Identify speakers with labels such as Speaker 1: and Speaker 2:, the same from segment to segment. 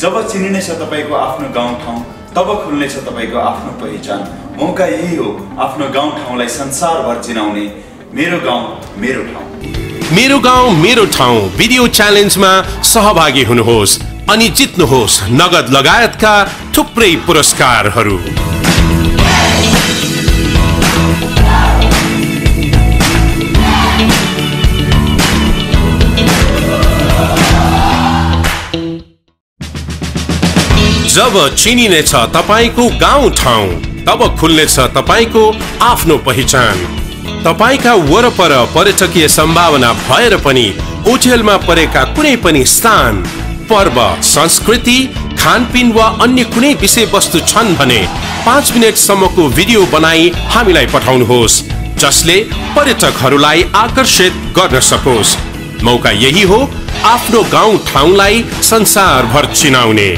Speaker 1: जब चिनिनेछ तपाईँको आफ्नो गाउँठाउँ तब खुल्नेछ तपाईँको आफ्नो पहिचान। मौका यही हो आफ्नो गाउँठाउँलाई संसारभर चिनाउने। मेरो गाउँ मेरो ठाउँ।
Speaker 2: मेरो गाउँ मेरो ठाउँ भिडियो च्यालेन्जमा सहभागी हुनुहोस् अनि जित्नुहोस् नगद लगायतका थुप्रै पुरस्कारहरू। जब चिनिनेछ तपाईँको गाउँ ठाउँ तब खुल्नेछ तपाईँको आफ्नो पहिचान। तपाईँका वरपर पर्यटकीय सम्भावना भएर पनि ओझेलमा परेका कुनै पनि स्थान पर्व संस्कृति खानपिन वा अन्य कुनै विषयवस्तु छन् भने पाँच मिनटसम्मको भिडियो बनाई हामीलाई पठाउनुहोस् जसले पर्यटकहरूलाई आकर्षित गर्न सकोस्। मौका यही हो आफ्नो गाउँ ठाउँलाई संसारभर चिनाउने।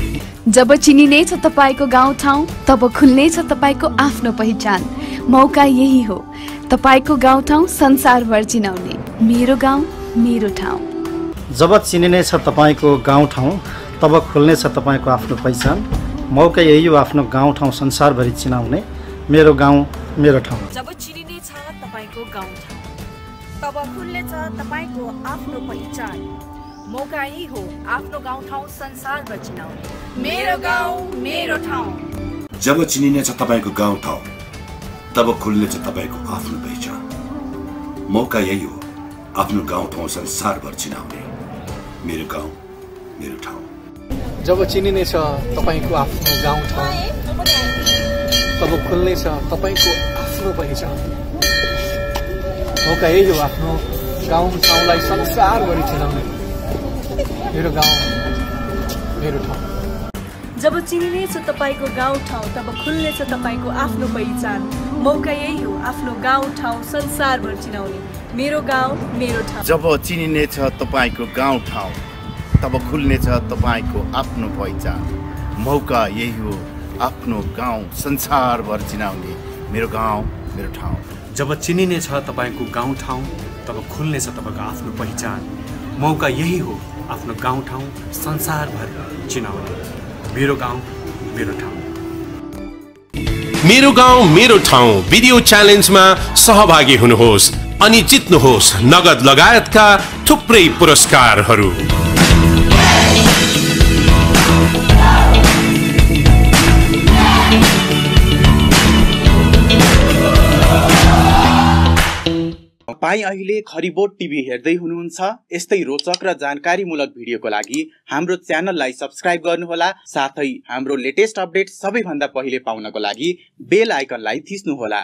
Speaker 3: जब चिनिनेछ तपाईँको गाउँठाउँ तब खुल्नेछ तपाईँको आफ्नो पहिचान। मौका यही हो। तपाईँको गाउँठाउँ संसारभर चिनाउने। मेरो गाउँ मेरो ठाउँ।
Speaker 4: जब चिनिनेछ तपाईँको गाउँठाउँ तब खुल्नेछ तपाईँको आफ्नो पहिचान। मौका यही हो आफ्नो गाउँठाउँ संसारभरि चिनाउने। मेरो गाउँ मेरो ठाउँ।
Speaker 5: जब चिनिनेछ तपाईँको गाउँठाउँ तब खुल्नेछ तपाईँको आफ्नो पहिचान। मौका यही हो आफ्नो गाउँठाउँ संसारमा चिनाउने मेरो गाउँ मेरो ठाउँ।
Speaker 6: जब चिनिनेछ तपाईँको गाउँठाउँ तब खुल्नेछ तपाईँको आफ्नो पहिचान। मौका यही हो आफ्नो गाउँठाउँ संसारभर चिनाउने मेरो गाउँ मेरो ठाउँ।
Speaker 7: जब चिनिनेछ तपाईँको आफ्नो गाउँठाउँ तब खुल्नेछ तपाईँको आफ्नो पहिचान। मौका यही हो आफ्नो गाउँ ठाउँलाई संसारभरि चिनाउने। मेरो गाउँ मेरो ठाउँ
Speaker 5: जब चिनिनेछ तपाईँको गाउँठाउँ तब खुल्नेछ तपाईँको आफ्नो पहिचान। मौका यही हो आफ्नो गाउँठाउँ संसारभर चिनाउने। मेरो गाउँ मेरो ठाउँ।
Speaker 8: जब चिनिनेछ तपाईँको गाउँठाउँ तब खुल्नेछ तपाईँको आफ्नो पहिचान। मौका यही हो आफ्नो गाउँ संसारभर चिनाउने। मेरो गाउँ मेरो ठाउँ।
Speaker 9: जब चिनिनेछ तपाईँको गाउँठाउँ तब खुल्नेछ तपाईँको आफ्नो पहिचान। मौका यही हो आफ्नो गाउँठाउँ संसारभर चिनाउने। मेरो गाउँ मेरो ठाउँ।
Speaker 2: मेरो गाउँ मेरो ठाउँ भिडियो च्यालेन्जमा सहभागी हुनुहोस् अनि जित्नुहोस् नगद लगायतका थुप्रै पुरस्कारहरू।
Speaker 10: तपाईँ अहिले खरिबोट टिभी हेर्दै हुनुहुन्छ। यस्तै रोचक र जानकारीमूलक भिडियोको लागि हाम्रो च्यानललाई सब्सक्राइब गर्नुहोला। साथै हाम्रो लेटेस्ट अपडेट सबैभन्दा पहिले पाउनको लागि बेल आइकनलाई थिच्नुहोला।